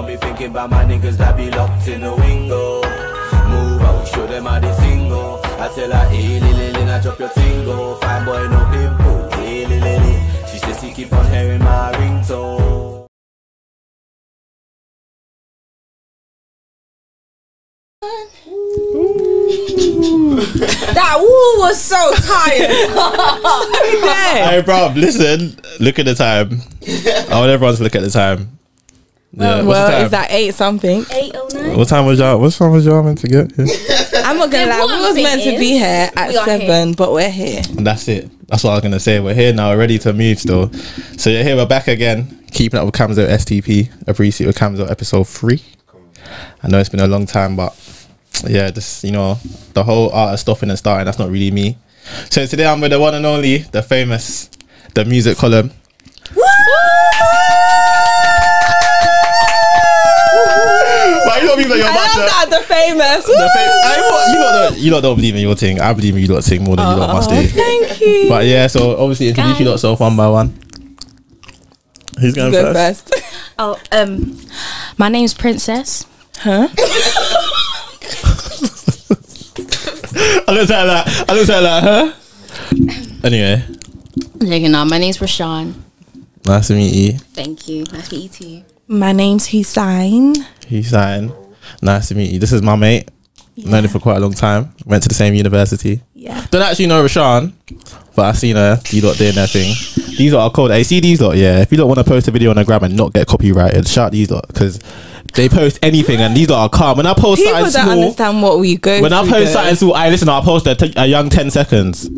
got me thinking about my niggas that be locked in the window. Move out, show them how they single. I tell her, eh, hey, lily, lily, I drop your tingle. Fine boy, no pimple, eh, hey, lily, lily. She says she keep on hearing my ringtone. That woo was so tired. Hey, bro, listen. Look at the time. I want everyone to look at the time. Yeah, well, time? is that eight something? Eight oh nine. What time was y'all? What time was y'all meant to get? here? I'm not gonna The lie, we was thing meant to be here at we are seven, but we're here. And that's it. That's what I was gonna say. We're here now, we're ready to move still. So you're here, we're back again. Keeping up with Kamzo STP. Appreciate with Kamzo episode three. I know it's been a long time, but yeah, just you know, the whole art of stopping and starting, that's not really me. So today I'm with the one and only, the famous, the music column. Why you don't believe that you're I about love to- that the famous. the fam- I, what- you lot don't, you lot don't believe in your thing. I believe in you lot sing more than you lot must do. Thank you. But yeah, so obviously introduce you lot self one by one. Who's going Go first? first. Oh, um, my name's Princess. huh? I looked at that. I looked at that. Huh? Anyway, You know, my name's Rashawn. nice to meet you. Thank you. Nice to meet you too. My name's Hussein. Signed. Nice to meet you. This is my mate. Known him for quite a long time. Went to the same university. Yeah. Don't actually know Rashawn, but I've seen her. You lot doing their thing. These lot are. Hey, see these lot. Yeah. If you don't want to post a video on the gram and not get copyrighted, shout these lot because they post anything and these lot are calm. When I post People something don't small, understand what we go when I post though. something small, I listen. I'll post a, t- a young ten seconds.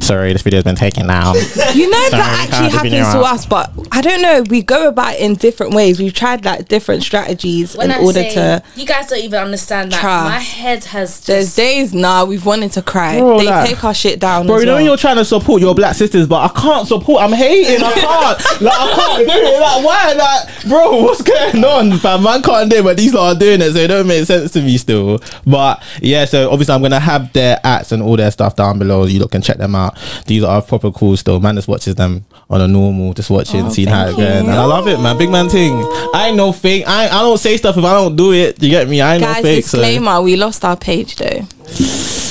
Sorry, this video's been taken down. You know Sorry, that actually happens to near us, but I don't know. We go about it in different ways. We've tried like different strategies When in I order say, to. you guys don't even understand that. Trust. My head has There's just. days now we've wanted to cry. Bro, they like- take our shit down. Bro, as you know well. you're trying to support your black sisters, but I can't support. I'm hating. I can't. like I can't do it. Like why? Like bro, what's going on? Fam, man can't do it, but these lot are doing it, so it don't make sense to me still. But yeah, so obviously I'm gonna have their acts and all their stuff down below. You lot can check them out. These are proper calls though. Man just watches them on a normal, just watching, Oh, seeing how it thank going, and. I love it, man. Big man thing. I know fake. I I don't say stuff if I don't do it. You get me? I ain't Guys, no fake. So. disclaimer: we lost our page though.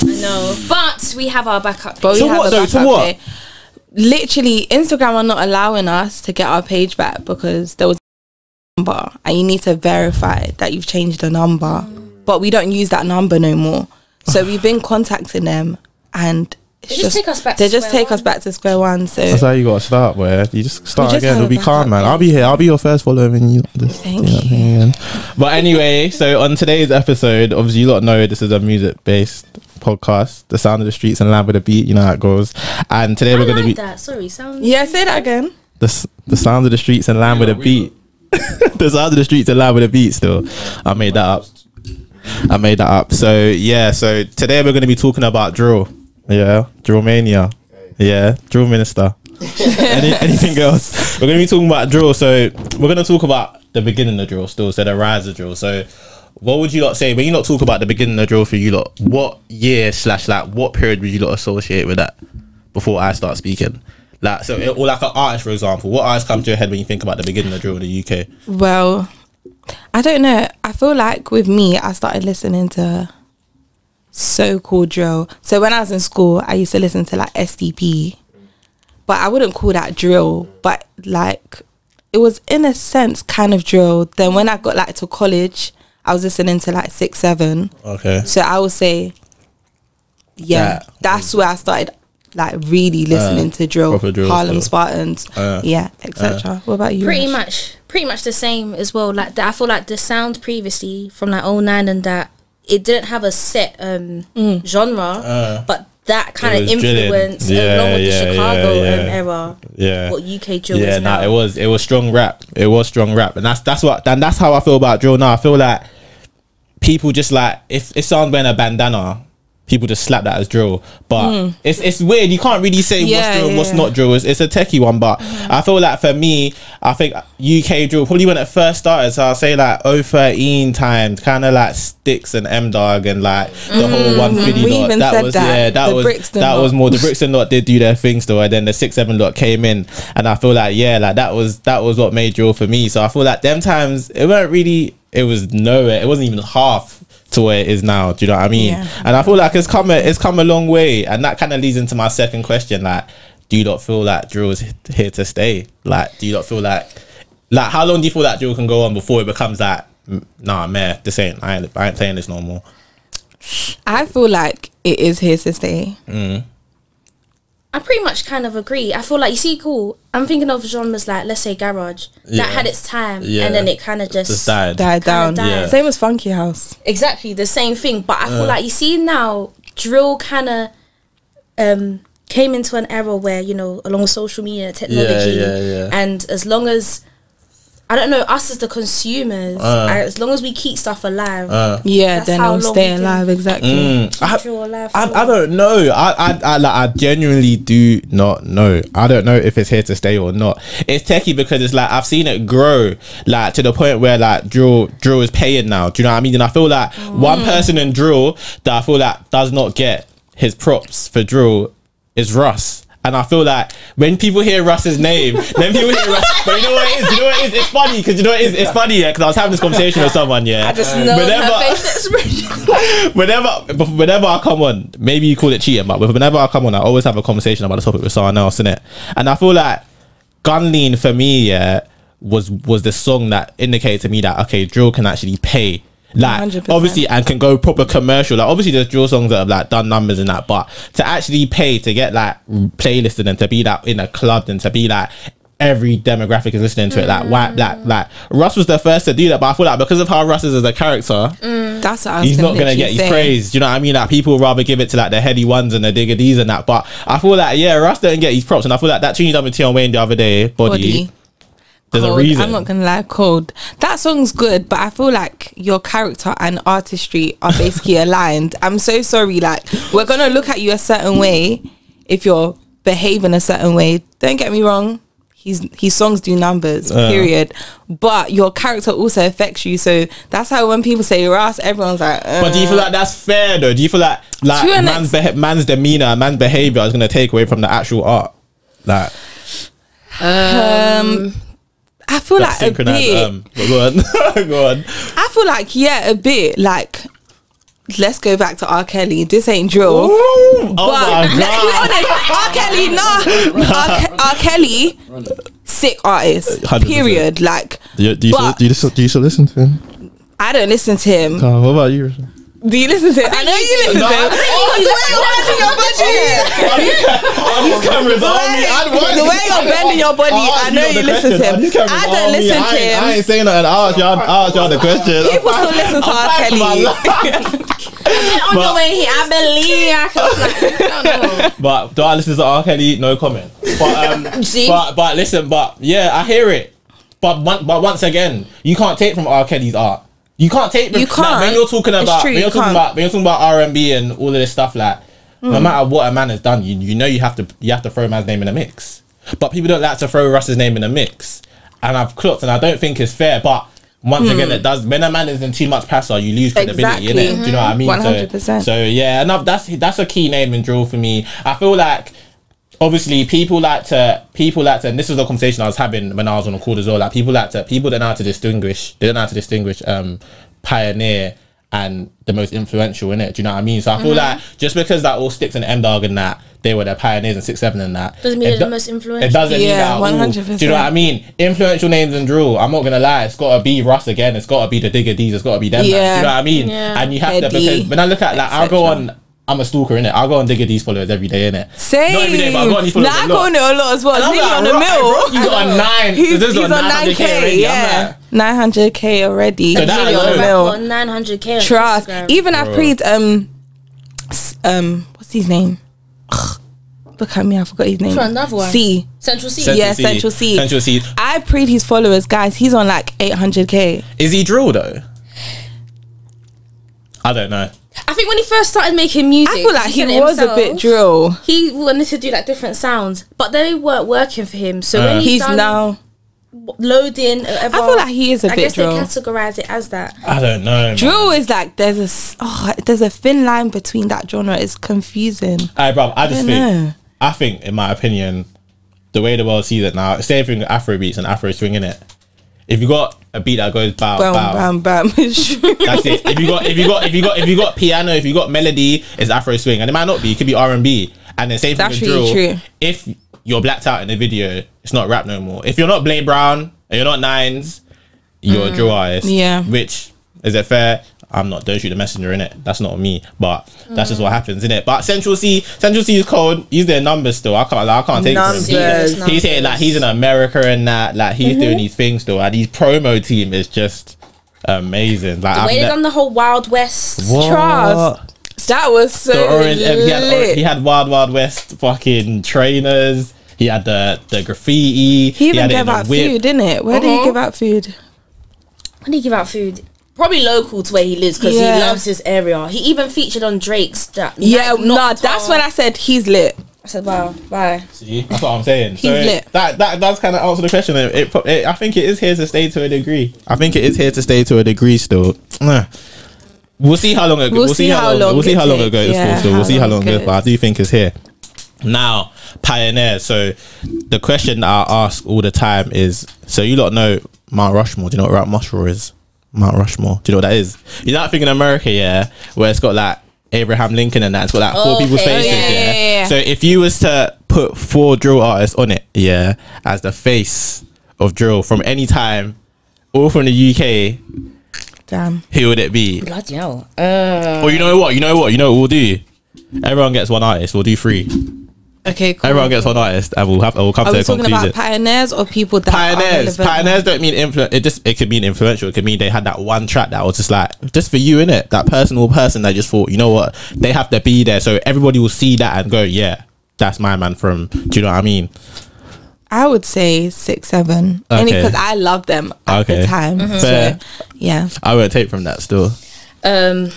No, but we have our backup. But page. we To have what though? To backup what? page. Literally, Instagram are not allowing us to get our page back because there was a number, and you need to verify that you've changed the number. But we don't use that number no more. So we've been contacting them, and it's They just take us back They to just square take us one. back to square one. So That's how you gotta start, where you just start just again. have It'll be calm, man. I'll be here. I'll be your first follower when you just Thank do that again. But anyway, so on today's episode, obviously you lot know this is a music based podcast, the sound of the streets and land with a beat. You know how it goes. And today I we're gonna be that. Sorry, sound. yeah, say that again. the the sound of the streets and land with a beat. the sound of the streets and land with a beat. Still, I made that up. I made that up. So yeah, so today we're gonna be talking about drill. Yeah, drill mania. Yeah, drill minister. Any, anything else? We're gonna be talking about drill. So we're gonna talk about the beginning of drill still. So the rise of drill. So what would you lot say when you not talk about the beginning of drill for you lot? What year slash like what period would you lot associate with that? Before I start speaking, like so, or like an artist for example. What artists come to your head when you think about the beginning of drill in the UK? Well, I don't know. I feel like with me, I started listening to so-called drill. So when I was in school, I used to listen to like SDP, but I wouldn't call that drill. But like, it was in a sense kind of drill. Then when I got like to college, I was listening to like six seven. Okay. So I would say, yeah, That that's where I started like really listening to drill, drill Harlem still. Spartans, Uh, yeah, etc. what about you? Pretty Ash? much, pretty much the same as well. Like that, I feel like the sound previously from like 09 and that it didn't have a set um genre, Uh, but that kind of influence Yeah, along with yeah, the Chicago yeah, Um, yeah. era. Yeah. What UK drill yeah, is nah, now. it was it was strong rap. It was strong rap, and that's that's what and that's how I feel about drill now. I feel like people just like if if someone's wearing a bandana, people just slap that as drill. But hmm. it's it's weird. You can't really say what's drill, and what's yeah. not drill. It's, it's a techie one, but hmm. I feel like for me, I think UK drill probably when it first started. So I'll say like 013 times, kind of like Sticks and M Dog and like the whole hmm. one fifty lot. That was that, yeah, that the was Brixton that lot. was more the Brixton lot did do their thing still, and then the six seven lot came in, and I feel like yeah, like that was that was what made drill for me. So I feel like them times it weren't really it was nowhere. It wasn't even half to where it is now. Do you know what I mean? Yeah. And I feel like it's come a, it's come a long way, and that kind of leads into my second question. Like, do you not feel like drill is here to stay? Like, do you not feel like like how long do you feel that drill can go on before it becomes like, "Mm, nah, man, this ain't I ain't, I ain't playing this no more. I feel like it is here to stay. I pretty much kind of agree. I feel like you see, cool. I'm thinking of genres like let's say garage Yeah. that had its time, Yeah. and then it kind of just, Just died. Died down. died. Yeah. Same as Funky House. exactly the same thing. But I Uh. feel like you see now drill kind of um came into an era where you know along with social media and technology, yeah, yeah. and as long as I don't know us as the consumers, Uh. I- as long as we keep stuff alive, Uh, Yeah, then how it'll stay alive. Exactly. mm, I, keep drill alive. I, I don't know. I, I, I, like, I genuinely do not know. I don't know if it's here to stay or not. It's techie because it's like I've seen it grow, like to the point where like drill, drill is paying now. Do you know what I mean? And I feel like one person in drill that I feel like does not get his props for drill is Russ. And I feel like when people hear Russ's name, then people hear Russ. But you know what it is? You know what it is? It's funny because you know what it is? It's funny, yeah. Because I was having this conversation with someone, yeah. I just know Whenever- her face whenever whenever I come on, maybe you call it cheating, but whenever I come on, I always have a conversation about the topic with someone else, innit? And I feel like Gun Lean for me, yeah, was was the song that indicated to me that okay, drill can actually pay. Like 100%. obviously and can go proper commercial. Like obviously there's drill songs that have like done numbers and that, but to actually pay to get like playlisted and to be like in a club and to be like every demographic is listening to it. Like why like mm. like Russ was the first to do that, but I feel like because of how Russ is as a character, mm. That's I was he's not gonna get his praise. Do you know what I mean? Like people rather give it to like the Headie Ones and the Digga D's and that. But I feel like yeah, Russ don't get his props, and I feel like that tune you done with Tion Wayne the other day, body. Body. There's a reason. I'm not gonna lie, cold. That song's good, but I feel like your character and artistry are basically aligned. I'm so sorry. Like we're gonna look at you a certain way if you're behaving a certain way. Don't get me wrong. His his songs do numbers, Uh. period. But your character also affects you. So that's how when people say Ross, everyone's like. but do you feel like that's fair though? Do you feel like like man's beha- man's demeanor, man's behavior is gonna take away from the actual art? Like um, I feel like a bit. Um, go on, go on. I feel like yeah, a bit. Like let's go back to R. Kelly. This ain't drill. Oh But my let's be honest, R. Kelly, nah. R. R. Kelly, sick artist. 100%. Period. Like, Do you, do, you still, do, you still, do you still listen to him? I don't listen to him. Uh, what about you? Do you listen to him? I know you listen No, to him. Oh, the way you're bending your body. Are these cameras on me? The way you're bending your body, I'll I ask know you you listen to him. I don't listen to ain't- I ain't saying nothing. I'll ask y'all, I'll ask y'all the question. People still listen to R. I'm back to my Kelly. life. on But- your way here, I believe I can. Like, don't know. But do I listen to R. Kelly? No comment. But um, but but listen, but yeah, I hear it. But but once again, you can't take from R. Kelly's art. You can't take. You like, when you're talking about true, when you're you talking can't. about when you're talking about R and B and all of this stuff. Like, no Mm. matter what a man has done, you you know you have to you have to throw a man's name in a mix. But people don't like to throw Russ's name in a mix, and I've clocked, and I don't think it's fair. But once again, it does. When a man is in too much passer, you lose credibility. Exactly. innit? Do you know what I mean? So- hundred percent. so yeah, and I've- that's that's a key name in drill for me. I feel like obviously people like to people like to and this was a conversation I was having when I was on the call as well. Like people like to people don't know how to distinguish they don't know how to distinguish um pioneer and the most influential in it. Do you know what I mean? So I Mm-hmm. feel like just because that all sticks in M Dog and that they were the pioneers in six seven and that Doesn't mean it they're the most influential. It doesn't mean that. 100%. Do you know what I mean? Influential names and drill. I'm not gonna lie. It's gotta be Russ again. It's gotta be the Digga D's. It's gotta be them. man. Do Yeah. you know what I mean? Yeah. And you have to Eddie, because when I look at like I'll go on. I'm a stalker in it. I'll go on Digga D's followers every day in it. Same. Not every day, but I've got these followers Nah, a I lot. go on it a lot as well. And I'm Nearly like, on the mill. you got a nine. He's, this is he's on on 900k 9k, already. yeah. I'm 900k already. So that on the alone- mill. 900k on Trust. Instagram. Even I prayed um um what's his name? Look at me, I forgot his name. Which one? Another one? C. Central Cee. Central Yeah, C. Central Cee. Central Cee. I prayed his followers, guys. He's on like 800k. Is he drill though? I don't know. I think when he first started making music, I feel like he said it was a bit drill. He wanted to do like different sounds, but they weren't working for him. So when Uh. he He's done now. loading, whatever, I feel like he is a I bit I guess drill. they categorize it as that. I don't know. man. Drill is like there's a s- oh, there's a thin line between that genre. It's confusing. Alright, bro. I just don't think. know. I think, in my opinion, the way the world sees it now, same thing with Afro beats and Afro swing in it. if you got a beat that goes bow Bam, bow, bam, bam. That's it. If you got if you got if you got if you got piano, if you got melody, it's Afro swing, and it might not be. It could be R and B, and the same thing That's with really drill. true. If you're blacked out in the video, it's not rap no more. If you're not Blade Brown and you're not Nines, you're a drill artist. Mm. Yeah. Which is it fair? I'm not. Don't shoot the messenger in it. That's not me. But that's just what happens in it. But Central Cee, Central Cee is cold. Use their numbers still. I can't. Like, I can't take it from him. Numbers. He- He's saying like he's in America and that. Like he's Mm-hmm. doing these things still. And his promo team is just amazing. Like The I've way they ne- done the whole Wild West. What? Trust. That was so The orange. um, He had, lit. he had Wild Wild West fucking trainers. He had the the graffiti. He even had it gave out food, didn't it? Where did he Uh-huh. give out food? When did he give out food? Probably local to where he lives because Yeah. he loves his area. He even featured on Drake's that. Yeah, Night nah, Nocturne. that's when I said he's lit. I said, "Wow, bye." See, that's what I'm saying. He's so lit. that that does kind of answer the question. It, it, it- I think it is here to stay to a degree. I think it is here to stay to a degree. Still, Nah. we'll see how long it. We'll, see, how long. We'll see it how long it takes. goes Yeah, for. Still, we'll see how long long it it goes. But I do think it's here. Now, pioneers. So the question that I ask all the time is: So you lot know Mount Rushmore? Do you know what Mount Rushmore is? Mount Rushmore. Do you know what that is? You're not thinking America, yeah, where it's got like Abraham Lincoln and that. It's got like four Oh, people's faces, Oh, yeah, yeah. yeah, yeah, yeah. So if you was to put four drill artists on it, yeah, as the face of drill from any time, all from the UK, Damn. who would it be? Bloody hell. Uh, Or you know what? You know what? You know what we'll do? Everyone gets one artist. We'll do three. Okay, cool. Everyone gets one artist, and we'll have we'll come Are to we a talking conclusion. about pioneers or people that Pioneers, relevant? pioneers don't mean influ. It just it could mean influential. It could mean they had that one track that was just like just for you in it. That personal person that just thought, you know what, they have to be there, so everybody will see that and go, yeah, that's my man from. Do you know what I mean? I would say six, seven. Only because I love them at Okay. the time. Fair. So, yeah. I won't take from that still. um,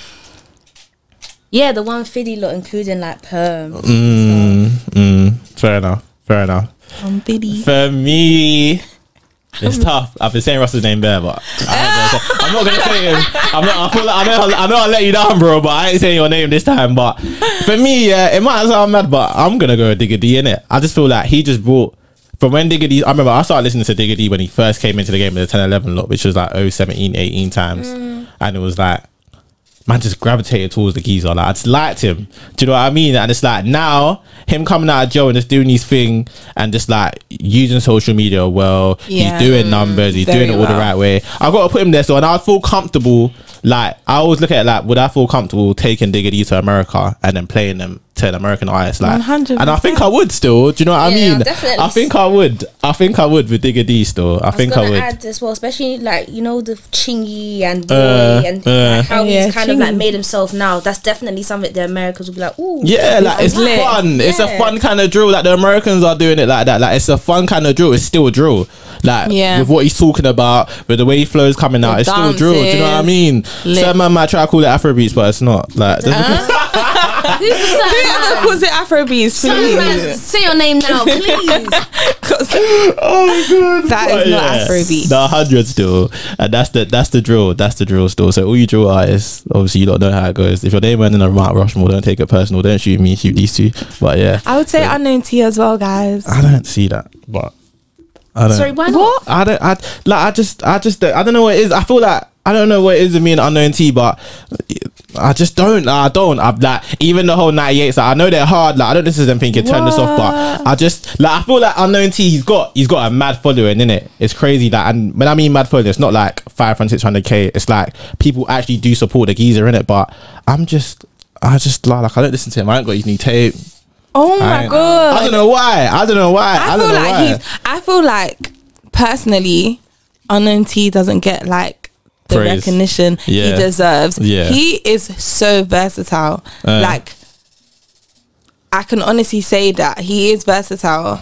yeah, the one Fiddy lot, including like Perm. Mm, mm, fair enough. Fair enough. Um, Biddy. For me, it's tough. I've been saying Russell's name there, but I am not gonna say him. I'm not. I feel like I know. I know. I let you down, bro. But I ain't saying your name this time. But for me, yeah, it might sound mad, but I'm gonna go with Digga D in it. I just feel like he just brought. From when Digga D, I remember I started listening to Digga D when he first came into the game with the 10 11 lot, which was like oh 017, 18 times. And it was like, man just gravitated towards the geezer. Like I just liked him. Do you know what I mean? And it's like now him coming out of jail and just doing his thing and just like using social media well. Yeah. He's doing numbers. He's doing it all the right way. I got to put him there. So and I feel comfortable. Like I always look at it like, would I feel comfortable taking Digga D to America and then playing them to an American artist? Like, 100%. and I think I would still. Do you know what I Yeah, mean? definitely. I think I would. I think I would with Digga D still. I, I was think I would. add as well, especially like you know the Chingy and Boy Uh, and uh. like, how yeah, he's kind of like made himself now. That's definitely something the Americans will be like, ooh, Yeah, like it's lit. fun. It's a fun kind of drill. Like the Americans are doing it like that. Like it's a fun kind of drill. It's still a drill. Like Yeah. with what he's talking about, with the way he flows coming out, The it's still drill. Do you know what I mean? Lit. Some man might try to call it Afrobeats, but it's not. Like who's the certain Whoever man? calls it Afrobeats, Certain man, please. say your name now, please. 'Cause oh my god, That is not Afrobeat. The hundred still, and that's the that's the drill. That's the drill still. So all you drill artists, obviously you don't know how it goes. If your name went in a Mount Rushmore, don't take it personal. Don't shoot me. Shoot these two. But yeah, I would say unknown T as well, guys. I don't see that. But I don't. Sorry, why not? What? I don't. I like. I just. I just. don't- I don't know what it is. I feel like I don't know what it is with me and unknown T, but I just don't. I don't. I'm like even the whole 98s. Like, I know they're hard. Like I don't necessarily think it turn this off, but I just like I feel like unknown T. He's got. He's got a mad following in it. It's crazy. That and when I mean mad following, it's not like 500, 600 k. It's like people actually do support the geezer in it. But I'm just. I just like, like I don't listen to him. I ain't got his new tape. Oh my god. I don't know why. I don't know why. I, I, don't feel know like why. he's. I feel like personally, unknown T doesn't get like the Praise. recognition Yeah. he deserves. Yeah. He is so versatile. Uh. like, I can honestly say that he is versatile.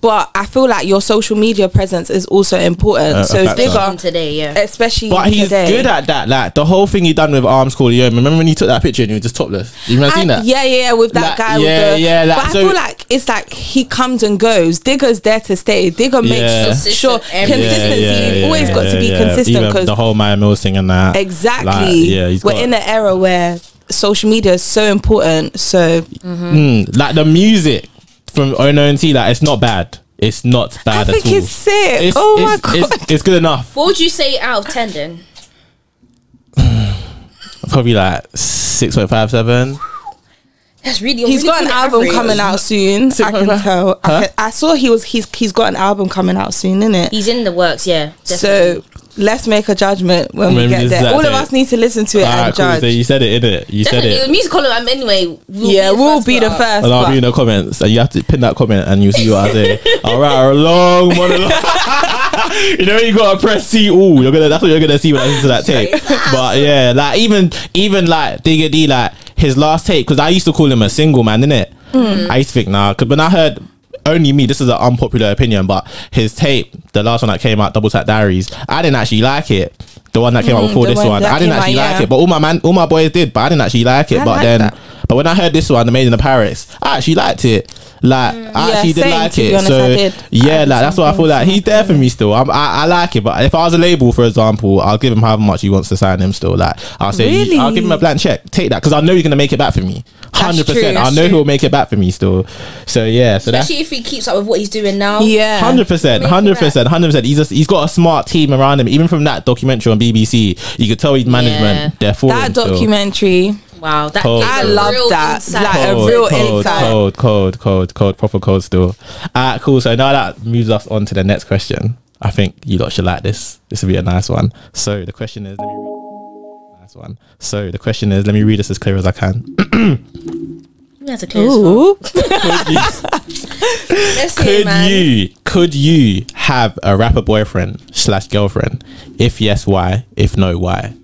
But I feel like your social media presence is also important. Uh, so a factor. bigger, On today, yeah. especially But he's today. good at that. Like the whole thing he done with arms call Yo. Remember when he took that picture and he was just topless? You remember I- seen that? Yeah, yeah, with that Like, guy. yeah, with the, yeah, like, but I so- feel like it's like he comes and goes. Digga's there to stay. Digger Yeah. makes Consistent sure every- consistency. Yeah, yeah, You've always yeah, got to be yeah. consistent Even because the whole Maya Mills thing and that. exactly. Like, yeah, he's we're got- in an era where social media is so important. So Mm, like the music from Unknown T, like it's not bad. It's not I bad think at all. it's sick. It's, oh my it's, god. It's, it's good enough. What would you say out of ten then? Probably like six point five seven. That's really. He's really got an album average. coming out soon. I can Huh? tell. I, can, I saw he was he's he's got an album coming out soon, isn't it? He's in the works, yeah. So let's make a judgment when we get there. All that of us need to listen to it Alright, and cool. judge. So you said it, innit? You said it. the music column. um, anyway. We'll yeah, be the we'll be the first. And I'll be in the comments, and you have to pin that comment, and you'll see what I say. All right, a long monologue. you know, you gotta press C. Ooh, you're gonna. That's what you're gonna see when I listen to that tape. But yeah, like even even like Digga D, like his last tape, because I used to call him a single man, innit? Mm. I used to think nah, because when I heard. Only me. This is an unpopular opinion, but his tape, the last one that came out, Double Tap Diaries, I didn't actually like it. The one that came out Mm, before this one I didn't came out, actually like yeah. it. But all my man, all my boys did, but I didn't actually like it. I but then, that. But when I heard this one, the Made in the Pyrex, I actually liked it. Like I Mm. Yeah, actually did same, like it. honest, so did. Yeah, like that's what I feel like. He's there for me still. I'm, I I like it, but if I was a label, for example, I'll give him however much he wants to sign him. Still, like I'll say, you- Really? I'll give him a blank check. Take that because I know you're gonna make it back for me. Hundred percent. I know true. he'll make it back for me still. So yeah, so that's Especially if he keeps up with what he's doing now. Yeah. Hundred percent, Hundred percent. hundred percent. He's just, he's got a smart team around him. Even from that documentary on BBC, you could tell his management Yeah. they're for That him still. documentary. Wow, that Cold. gave I a love real that. insight. Like a Cold, real cold, insight. Cold, cold, cold, cold, proper cold still. Alright, cool. So now that moves us on to the next question. I think you lot should like this. This will be a nice one. So the question is, let me read. Nice one. So the question is, let me read this as clear as I can. That's a clear as fuck. Ooh. Let's hear, could man. you could you have a rapper boyfriend slash girlfriend? If yes, why? If no, why?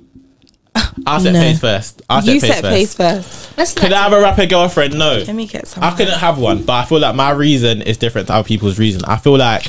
I'll set No. face first. I'll set You face set first. face first. Let's Could I have a rapper girlfriend? No. Let me get some. I couldn't have one, but I feel like my reason is different to other people's reason. I feel like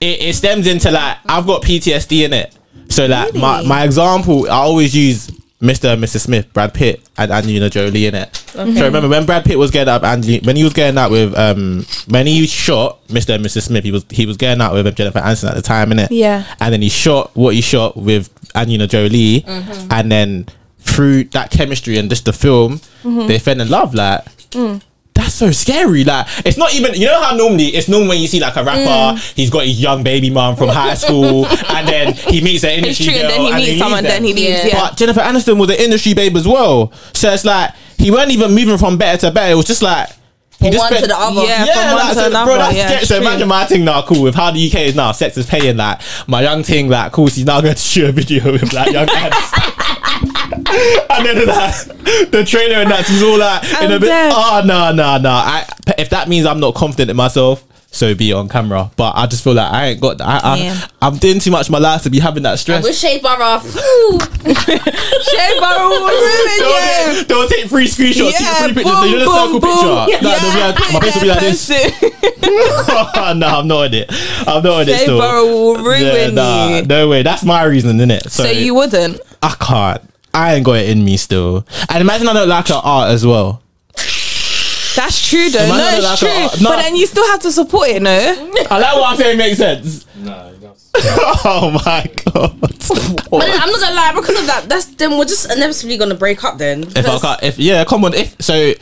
it, it stems into like I've got PTSD in it. So like my, Really? my example, I always use Mr. and Mrs. Smith, Brad Pitt and Angelina Jolie in it. So remember when Brad Pitt was getting up Angelina when he was getting out with um when he shot Mr. and Mrs. Smith, he was he was getting out with Jennifer Aniston at the time, innit? Yeah. And then he shot what he shot with Angelina Jolie mm-hmm. and then through that chemistry and just the film, mm-hmm. they fell in love. Like mm. that's so scary. Like it's not even you know how normally it's normal when you see like a rapper, mm. he's got his young baby mom from high school, and then he meets an industry true, and then he meets leaves someone, then he leaves. Yeah. But Jennifer Aniston was an industry babe as well, so it's like he weren't even moving from better to better. It was just like he From one spent- to the other. Yeah, from one like, to so, another, Bro, that's yeah, so imagine my thing now, cool with how the UK is now. Sex is paying. Like my young thing, like cool. She's now going to shoot a video with like young ads. and then like, the trailer and that she's all like in a bit. dead. Oh no no no! I if that means I'm not confident in myself. So be it on camera, but I just feel like I ain't got. I, Yeah. I I'm doing too much of my life to be having that stress. With Shea Borough. Ooh. Shea Barrow will ruin They'll, you. take- they'll take three screenshots, Yeah, take three pictures. boom, They do the boom, circle boom. picture. Like, they'll be like- my face will be like this. Yeah, no, I'm not in it. I'm not in it. Shea Still. Barrow will ruin nah, you. No way. That's my reason, isn't it? So, So you wouldn't? I can't. I ain't got it in me still. And imagine I don't like her art as well. That's true though. Imagine no, I it's like true. a- no. But then you still have to support it, no? I like what I'm saying makes sense. No, oh my god. But then I'm not gonna lie, because of that, that's then we're just inevitably gonna break up then. if I can't, if yeah, come on. If so,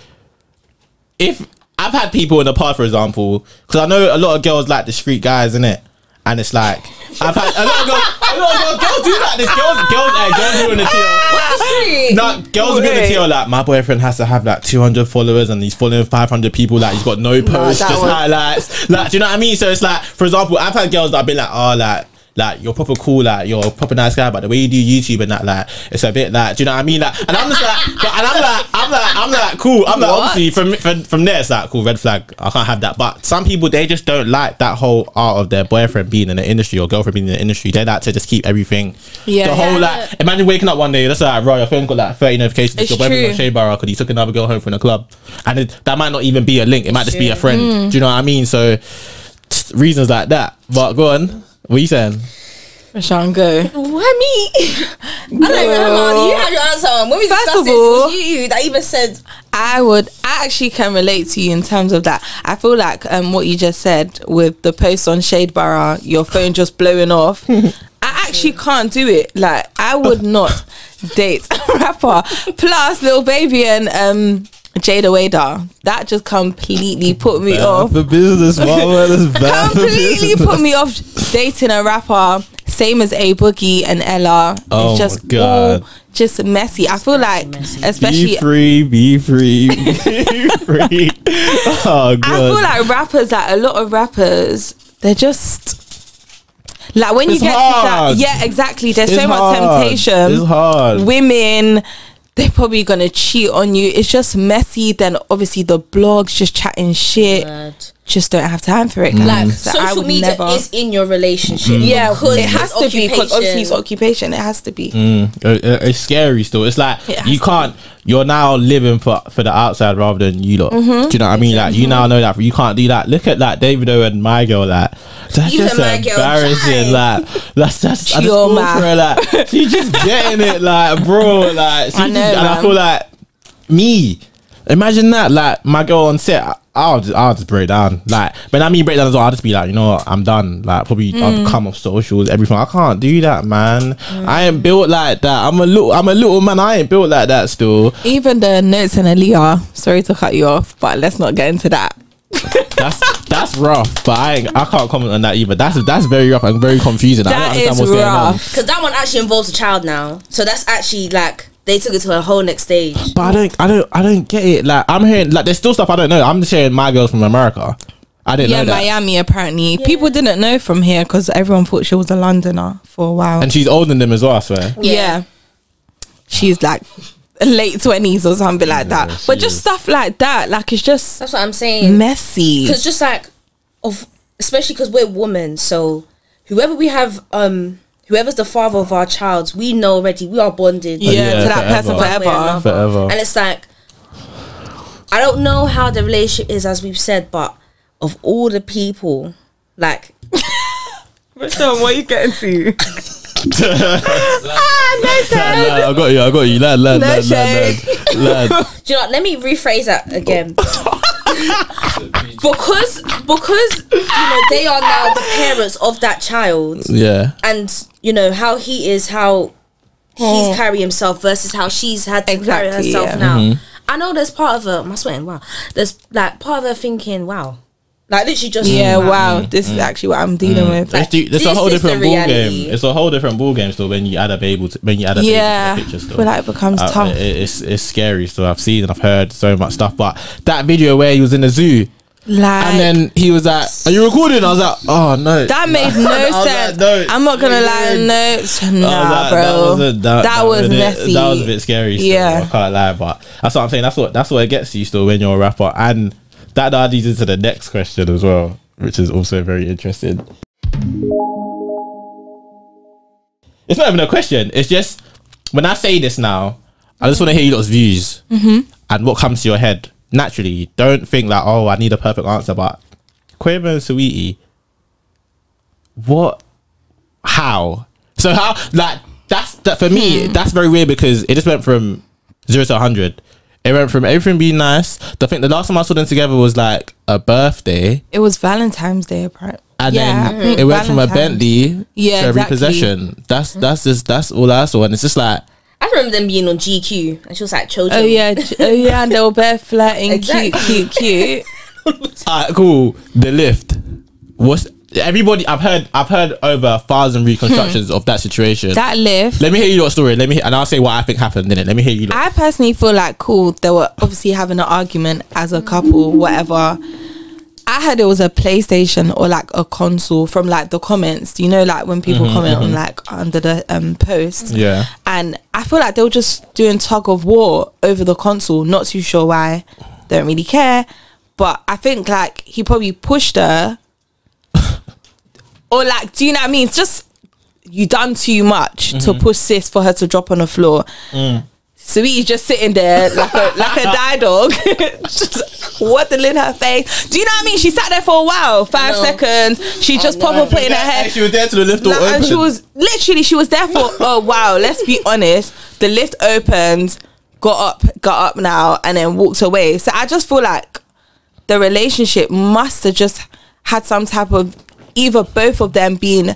if I've had people in the past, for example, because I know a lot of girls like discreet guys, in it, and it's like I've had a lot of girls. A lot of girls, girls do that. this. Girls, girls, uh, girls do in the tier. No, girls be in the tier like my boyfriend has to have like 200 followers and he's following 500 people. Like he's got no posts, that just one. highlights. Like, do you know what I mean? So it's like, for example, I've had girls that have been like, oh, like. Like you're proper cool, like you're a proper nice guy, but the way you do YouTube and that, like it's a bit like, do you know what I mean? Like, and I'm just like, but, and I'm like, I'm like, I'm like, cool. I'm like, What? obviously from, from from there, it's like, cool, red flag. I can't have that. But some people they just don't like that whole art of their boyfriend being in the industry or girlfriend being in the industry. They like to just keep everything. Yeah. the whole Yeah. like, imagine waking up one day, that's like, right, your phone got like 30 notifications. It's your boyfriend's on true. Shea Bar because he took another girl home from the club, and it, that might not even be a link. It might just be a friend. Mm. Do you know what I mean? So reasons like that. But go on. What are you saying? Sean, go. Why me? I don't even know. You had your answer. on. When we First discussed of this, it all- was you, you that even said I would. I actually can relate to you in terms of that. I feel like um, what you just said with the post on Shade Bar, your phone just blowing off. I actually can't do it. Like I would not date a rapper. Plus, Lil Baby and um, Jayda Wayda. Ah, that just completely put me off. The business, mama. That's bad for completely business. put me off dating a rapper same as a boogie and ella Oh it's just my God. all just messy i feel like messy. especially Be free, be free, be free. Oh god. i feel like rappers like a lot of rappers they're just like when you get hard. to that yeah exactly there's It's so much temptation It's hard. women they're probably gonna cheat on you it's just messy then obviously the blogs just chatting shit. Just don't have time for it Mm. Like guys. So I social would media never- is in your relationship. yeah, because it has it's to be because obviously it's occupation. occupation. It has to be. Mm, uh, uh, it's scary still. It's like It you can't. You're now living for for the outside rather than you lot. Mm-hmm. Do you know what I mean? Like you now know that you can't do that. Look at like Davido and my girl. Like that's Even just My embarrassing. Jai. Like that's that's I just Chill, feel man. for her, Like she's just getting it. Like bro. Like she I know, just, and I feel like me. Imagine that. Like my girl on set. I'll just, I'll just break down. Like when I mean break down as well, I'll just be like, you know what, I'm done. Like probably Mm. I'll come off socials, everything. I can't do that, man. I ain't built like that. I'm a little I'm a little man. I ain't built like that still. Even the notes and Aliyah. Sorry to cut you off, but let's not get into that. That's that's rough. But I ain't, I can't comment on that either. That's that's very rough and very confusing. I don't That understand is what's going on. rough. Because that one actually involves a child now. So that's actually like they took it to a whole next stage. But I don't I don't I don't get it. Like I'm hearing like there's still stuff I don't know. I'm just hearing my girls from America. I didn't Yeah, know that. Miami. Apparently, people didn't know from here because everyone thought she was a Londoner for a while. And she's older than them as well, I swear. yeah. she's like late twenties or something like that. she But just is. stuff like that, like it's just That's what I'm saying. messy. Because just like, of especially because we're women, so whoever we have, um, whoever's the father of our child, we know already we are bonded. Yeah, Yeah, to that person forever. one way or forever. Forever. And it's like, I don't know how the relationship is, as we've said, but of all the people, like, Sean, what are you getting to? Ah, lad, lad, I got you, I got you. Lad, lad, No lad, lad, shade. lad. lad. do you know? what, Let me rephrase that again. Because because you know they are now the parents of that child Yeah. and you know how he is how he's carrying himself versus how she's had to carry herself yeah. now Mm-hmm. i know there's part of her am i sweating wow there's like part of her thinking wow like literally just Yeah, wow. Mm. This is actually what I'm dealing with. It's, the- it's a whole different the ball reality. game. It's a whole different ball game still when you add a baby to, when you add a baby to the picture I still. feel like it becomes Uh, tough. it- it's it's scary. So I've seen and I've heard so much stuff. But that video where he was in the zoo Like and then he was like, "Are you recording?" I was like, "Oh no." that made no was like, sense. no, I'm not gonna lie, no. no, I was nah, like, bro. That was, a, that, that was bit- messy. That was a bit scary. Still, Yeah. I can't lie, but that's what I'm saying. That's what that's what it gets you still when you're a rapper, and that that leads into the next question as well, which is also very interesting. It's not even a question. It's just when I say this now, I just want to hear your views Mm-hmm. and what comes to your head naturally. Don't think that, oh, I need a perfect answer, but Quavo and Saweetie, what how so how like that's that for me hmm. that's very weird because it just went from zero to 100 it went from everything being nice i think the last time i saw them together was like a birthday It was Valentine's Day, apart. and Yeah, I then think it went from a Valentine's- bentley Yeah, to a exactly. repossession that's that's just that's all i saw and it's just like remember them being on gq and she was like chojo Oh yeah, oh yeah, and they were bare flirting, Exactly. cute, cute, cute. Alright, cool. The lift. What's everybody? I've heard. I've heard over a thousand reconstructions of that situation. That lift. Let me hear your story. Let me, and I'll say what I think happened in it. Let me hear you. lot. I personally feel like cool. They were obviously having an argument as a couple, whatever. I heard it was a PlayStation or like a console from like the comments. You know, like when people mm-hmm, comment on mm-hmm. like under the um post. Yeah. And I feel like they were just doing tug of war over the console. Not too sure why. Don't really care. But I think like he probably pushed her. or like, do you know what I mean? It's just you done too much to mm-hmm. push sis for her to drop on the floor. Mm. Saweetie's just sitting there like a like a die dog, just waddling her face. Do you know what I mean? She sat there for a while, five know. seconds. She oh, just no. proper put in her head. She was there to the lift door Like, and she was literally she was there for oh wow let's be honest the lift opened got up got up now and then walked away so i just feel like the relationship must have just had some type of either both of them being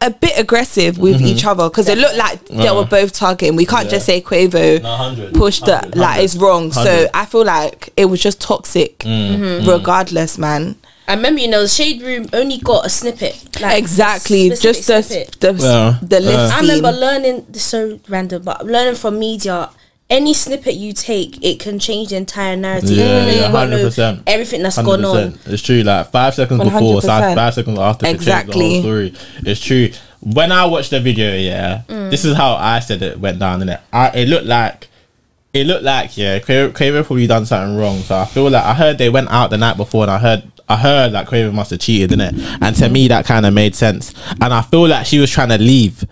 a bit aggressive with mm-hmm. each other because it looked like they uh-huh. were both targeting. We can't just say Quavo No, 100, pushed that 100, like it's wrong. So I feel like it was just toxic, mm. Mm-hmm. Mm. regardless, man. I remember, you know, the Shade Room only got a snippet. Like exactly, specific just the snippet. the, Yeah, the lift yeah. I remember learning, this is so random, but learning from media, any snippet you take, it can change the entire narrative. Yeah, Even though you yeah, won't know 100%. Everything that's gone on. It's true. Like five seconds before, 100%. five, five seconds after, Exactly. the whole story. It's true. When I watched the video, yeah, Mm. this is how I said it went down. In it, I, it looked like. It looked like yeah, Quavo, Quavo probably done something wrong. So I feel like I heard they went out the night before, and I heard I heard like Craven must have cheated in it, and to me that kind of made sense. And I feel like she was trying to leave.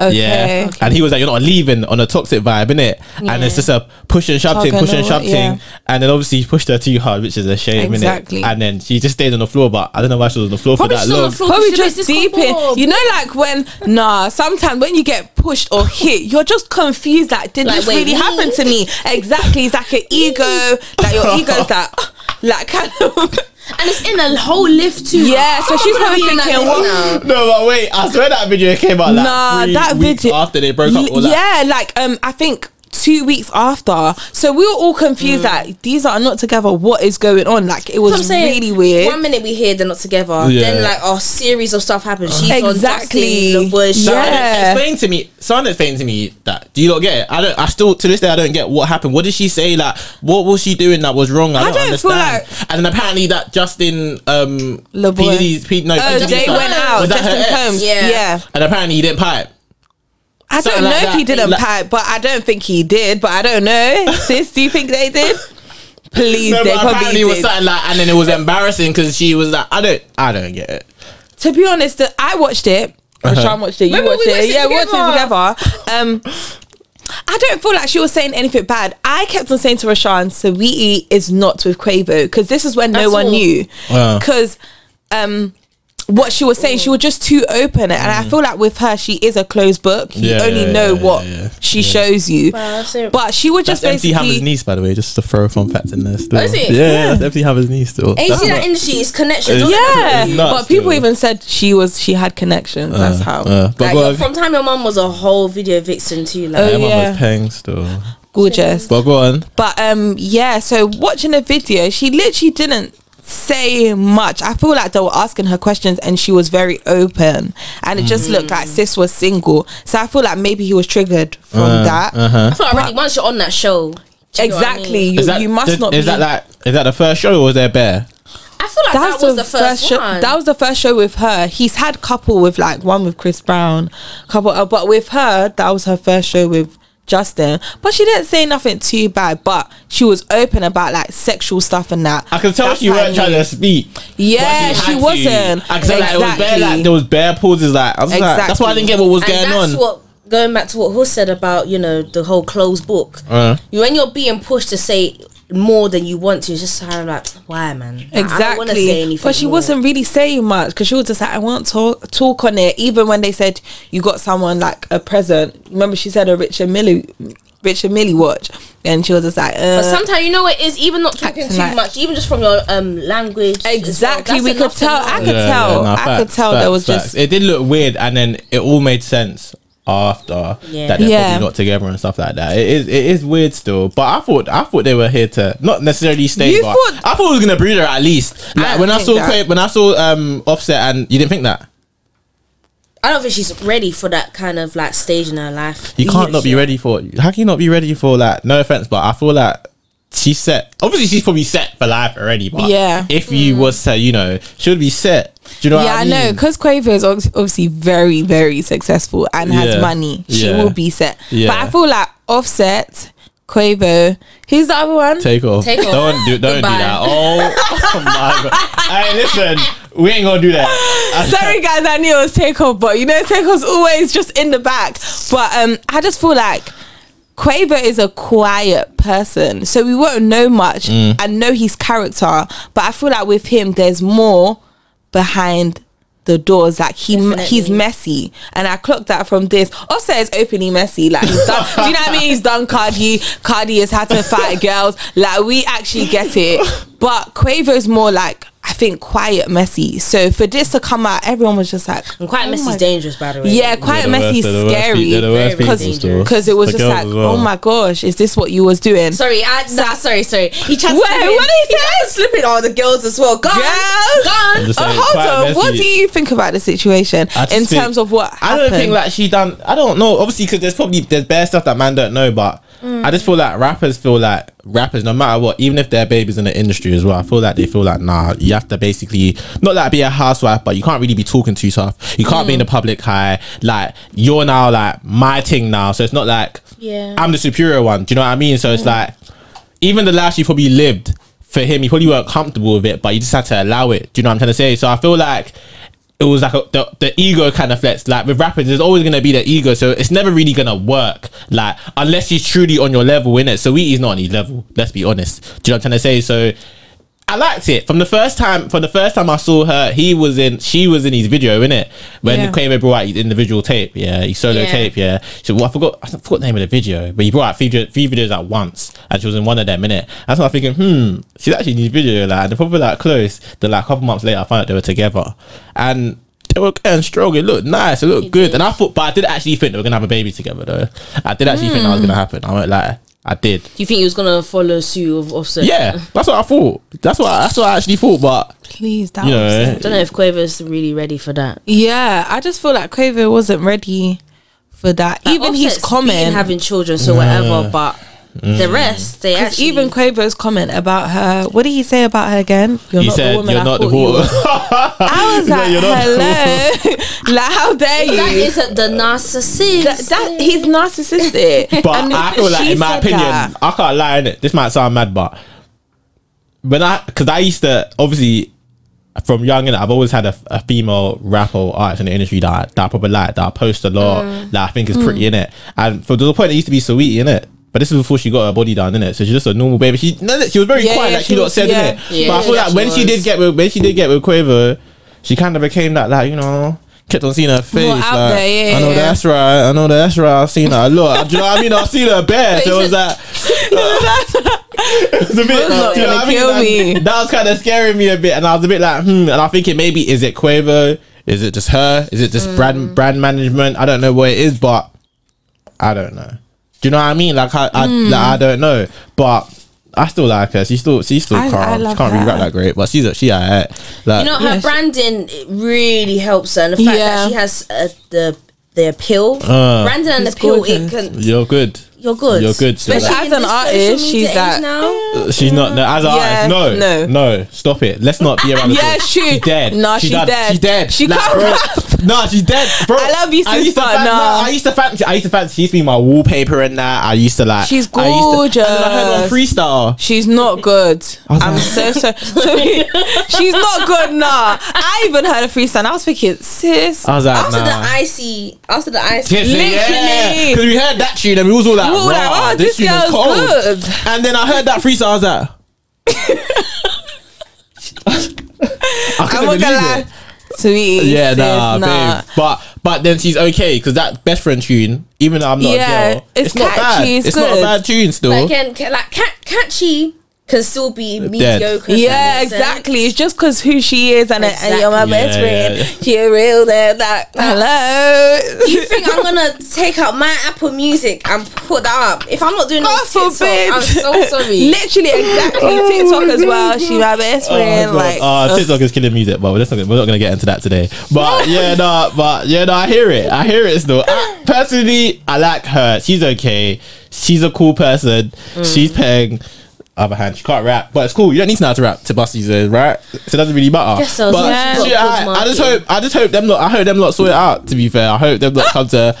Okay. Yeah. And he was like, You're not leaving on a toxic vibe, innit? And it's just a push and shove thing, push and and shove all, yeah. thing. And then obviously he pushed her too hard, which is a shame, Exactly. innit? And then she just stayed on the floor, but I don't know why she was on the floor Probably for that long. floor. Probably just makes deep in. You know, like when nah. Sometimes when you get pushed or hit, you're just confused. Like, did Like, this wait, really me? happen to me? Exactly. It's like an ego. Like your ego's that. Like kind of. And it's in a whole lift too. Yeah, so How am I she's gonna probably be thinking, lift what- No, but wait, I swear that video came out like nah, three that weeks video after they broke up. Or like, yeah, like um, I think two weeks after. So we were all confused. Like these are not together. What is going on? Like it. So I'm was saying, really weird. One minute we hear they're not together, Yeah. then like a series of stuff happens. She's Exactly. on Justin LaBoy. So Yeah. explain to me. Someone explain to me that. Do you not get it? I don't. I still to this day I don't get what happened. What did she say? Like, what was she doing that was wrong? I, I don't, don't feel understand. and then apparently that Justin um LaBoy. PD's, P, no, Oh, PD's they went out. Was that her Justin ex? Combs. Yeah. yeah. And apparently he didn't pipe. I don't know like if he didn't Like- pipe, but I don't think he did. But I don't know. Sis, do you think they did? Please, No, they but probably apparently it was did. something like, and then it was embarrassing because she was like, I don't, I don't get it. To be honest, the- I watched it. Uh-huh. Rashawn watched it. You Remember watched we it. watched it yeah, we watched it together. together. Um, I don't feel like she was saying anything bad. I kept on saying to Rashawn, Saweetie is not with Quavo because this is when no That's one all. knew. Wow. Because um, what she was saying, she was just too open, and I feel like with her, she is a closed book. You Mm. Yeah, only yeah, know yeah, what yeah, yeah. she shows you. Wow, that's. But she would just That's MC Hammer's basically. niece, by the way, just to throw a fun fact in there. Still. Oh, is it? Yeah, Yeah. that's MC Hammer's niece still. And you see that not- industry is connections. It's- Yeah, It's but people though. even said she was she had connections. That's how. Uh, but Like, go your- on. from time your mum was a whole video vixen too. Like, Oh, My mum yeah. was paying still. gorgeous. But go on. But um, yeah. So watching the video, she literally didn't say much. I feel like they were asking her questions, and she was very open, and it just looked like sis was single. So I feel like maybe he was triggered from Uh, that. uh-huh. I feel like already once you're on that show, do you know what I Exactly. mean? You, Is that, you must did- not. Is be, that like? Is that the first show or was there bear? I feel like That that was the first, show. one. That was the first show with her. He's had couple with like one with Chris Brown, couple, uh, but with her, that was her first show with Justin. But she didn't say nothing too bad. But she was open about like sexual stuff and that. I can tell That's she how weren't trying to speak. Yeah, but she wasn't. I can tell, like, it was bare, like, there was bare pauses. Like, I was like, that's why I didn't get what was and going that's on. what going back to what Huss said about you know the whole closed book. Uh. You when you're being pushed to say more than you want to, it's just kind of like why, man? Like, I don't say Exactly, anything. but she more. wasn't really saying much because she was just like, "I won't talk talk on it." Even when they said you got someone like a present, remember she said a Richard Mille, Richard Mille watch, and she was just like, uh, But sometimes you know it is even not talking too like- much, even just from your um language. as well, Exactly, we could tell. I could tell. I could tell there was just- it did look weird, and then it all made sense after Yeah. that they're Yeah. probably not together and stuff like that. It is it is weird still, but I thought I thought they were here to not necessarily stay. You but thought- I thought it was gonna breed her at least. Like I when I saw that. Quay- when I saw um Offset, and you didn't think that I don't think she's ready for that kind of like stage in her life. you can't not be ready for. How can you not be ready for that? No offense, but I feel like. She's set. Obviously, she's probably set for life already. But Yeah. if you was to, you know, she would be set. Do you know? yeah, what I, I, know because Quavo is obviously very, very successful and Yeah. has money. She Yeah. will be set. Yeah. But I feel like Offset, Quavo. Who's the other one? Takeoff. Take off. Don't do. Don't do that. Oh, oh my god. Hey, listen. We ain't gonna do that. Sorry guys, I knew it was Takeoff, but you know Takeoff's always just in the back. But um, I just feel like Quavo is a quiet person, so we won't know much Mm. and know his character. But I feel like with him, there's more behind the doors. Like he Definitely. he's messy, and I clocked that from this. Offset is openly messy. Like he's done. do you know what I mean? He's done Cardi. Cardi has had to fight girls. Like we actually get it. But Quavo's more like I think quiet messy. So for this to come out, everyone was just like, And quite oh messy is dangerous, by the way. Yeah, quiet messy is they're the worst scary. pe- they're the worst Very, very people still. dangerous. because it was The just like, oh well. oh my gosh, is this what you was doing? Sorry, I, nah, sorry, sorry. He tried to Wait, slip what did he say? tried to slip on the girls as well. Gone, Girls? gone. I'm just Oh, hold quite on. What do you think about the situation I just in think- terms of what I don't think like she done. I don't know. Obviously, because there's probably there's bare stuff that man don't know, but I just feel like rappers feel like rappers, no matter what, even if they're babies in the industry as well, I feel like they feel like nah, you have to basically not like be a housewife, but you can't really be talking too tough. You can't be in the public eye. Like you're now like my thing now, so it's not like Yeah. I'm the superior one. Do you know what I mean? So it's mm. like even the life you probably lived for him, you probably weren't comfortable with it, but you just had to allow it. Do you know what I'm trying to say? So I feel like it was like a, the, the ego kind of flex. Like with rappers, there's always gonna be the ego, so it's never really gonna work. Like unless he's truly on your level, in it. So he's not on his level. Let's be honest. Do you know what I'm trying to say? So. I liked it from the first time. From the first time I saw her, he was in. She was in his video, in it when Yeah. Quavo brought out his individual tape. Yeah, his solo Yeah. tape. Yeah. So well, I forgot. I forgot the name of the video, but he brought out three, three videos at once, and she was in one of them. In it, that's why I'm thinking, hmm, she's actually in his video. Like they're probably like close. Then like a couple months later, I found out they were together, and they were getting strong. It looked nice. It looked good. And I thought, but I did actually think they were gonna have a baby together. Though I did actually think that was gonna happen. I won't lie. I did. Do you think he was gonna follow suit of Offset? Yeah, that's what I thought. That's what that's what I actually thought. But Please, that You know, was eh? Don't know if Quavo's really ready for that. Yeah, I just feel like Quavo wasn't ready for that. Like, even his Offset's comment, been having children, so whatever. But the rest, they 'cause actually even Quavo's comment about her. What did he say about her again? You're he not said the woman you're I not the thought you water. were. I was He said, like, "You're not the hello, like how dare you? that is a, the narcissist. that, that he's narcissistic. But And I feel like, in my opinion, that. I can't lie in it. This might sound mad, but when I, because I used to, obviously, from young, and I've always had a, a female rapper or artist in the industry that, I- that I probably like, that I post a lot, Mm. that I think is pretty in it. And for the point, it used to be Saweetie in it. But this is before she got her body done, innit? So she's just a normal baby. She no, she was very Yeah, quiet, yeah, like she was- said, yeah. innit? Yeah, but I feel like she when she did get with when she did get with Quavo, she kind of became that, like you know, kept on seeing her face. out like, there, yeah, I know yeah. that's right. I know that's right. I've seen her a lot. Do you know what I mean? I've seen her bare. So it was like. It's a bit, you know what I mean? Like. That was kind of scaring me a bit, and I was a bit like, hmm. And I'm thinking maybe is it Quavo? Is it just her? Is it just Mm. brand brand management? I don't know what it is, but I don't know. Do you know what I mean? Like I, I, Mm. like, I don't know, but I still like her. She's still, she's still I- calm. I she can't really rap that great, but she's a, she alright. Like, you know her Yeah, branding it really helps her, and the fact Yeah. that she has uh, the the appeal, Uh. branding and She's appeal, it can you're good. You're good. You're good, so Especially As an this social artist, she's that- now. Uh, she's not. No, as Yeah, artist, no, no. no, Stop it. Let's not be around. the Yeah, bush. she- She's dead. No, she's done- dead. She's dead. She can't bro, rap. No, she's dead, bro. I love you, I used to sister, fan- nah. I used to fancy. I used to fancy. She used to be my wallpaper and that. I used to like. She's I used to, I heard on freestyle. She's not good. I'm like- so so. Sorry. She's not good. Nah, I even heard a freestyle. and I was thinking, sis. I was like, After nah. the icy, after the icy, Literally. because we heard that tune and we was all like, We were like, oh, this tune is girl's cold." good. And then I heard that freestyle. I was like, I I'm couldn't gonna believe lie. it. Sweet. Yeah, sis, nah, nah. babe. But but then she's okay because that best friend tune, even though I'm not Yeah, a girl, it's not bad. catchy, it's not a bad tune still. like can, can like cat, catchy can still be mediocre. Yeah, that sense. exactly. It's just because who she is and, and you're my best Yeah, friend. yeah. She a real there. that. Hello. You think I'm gonna take out my Apple Music and put that up? If I'm not doing it on God TikTok, forbid. I'm so sorry. Literally, exactly. TikTok as well. She my best Oh, friend. God. like, uh, TikTok is killing music, but we're, just not, gonna- we're not gonna get into that today. But yeah, no, but yeah, no, I hear it. I hear it still. I, personally, I like her. She's okay. She's a cool person. Mm. She's paying. Other hand, she can't rap, but it's cool. You don't need to know how to rap to bust these, uh, right? So it doesn't really matter. Guess so. But Yeah. she- I, I just hope, I just hope them. Lot, I hope them lot sort it out. To be fair, I hope them lot come to.